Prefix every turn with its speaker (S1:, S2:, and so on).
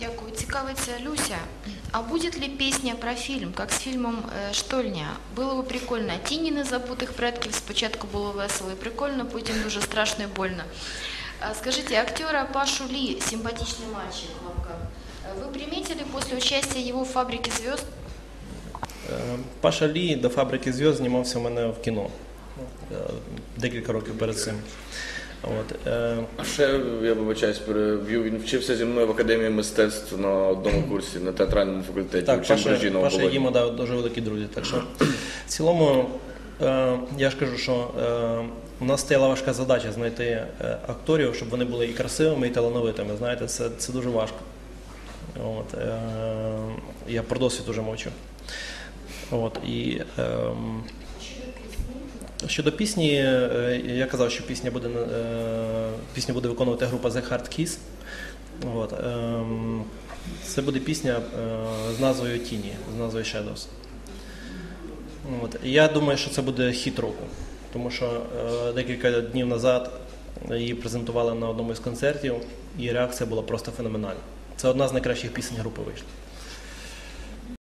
S1: Дякую. Цікавиться Люся. А будет ли песня про фильм, как с фильмом э, «Штольня»? Было бы прикольно. Тініни забутих предків спочатку було весело і прикольно, потім дуже страшно і больно. А, Скажите, актера Пашу Ли, симпатичный мальчик, в лапках, э, вы приметили после участия его в «Фабрике звезд»?
S2: Е, Паша Лі до фабрики зв'язок знімався в мене в кіно е, декілька років перед цим. От, е,
S3: А ще я вибачаюсь, переб'ю. Він вчився зі мною в академії мистецтв на одному курсі на театральному факультеті.
S2: Так, Паша, Паша і. Діма да, дуже великі друзі. Так що в цілому е, я ж кажу, що е, у нас стояла важка задача знайти е, акторів, щоб вони були і красивими, і талановитими. Знаєте, це, це дуже важко. От, е, я про досвід уже мовчу. От, і, ем, Щодо пісні, е, я казав, що пісня буде, е, пісню буде виконувати група The Hard Kiss. От, ем, це буде пісня е, з назвою Тіні, з назвою Shadows. От, я думаю, що це буде хіт року, тому що декілька днів назад її презентували на одному із концертів, і реакція була просто феноменальна. Це одна з найкращих пісень групи вийшла.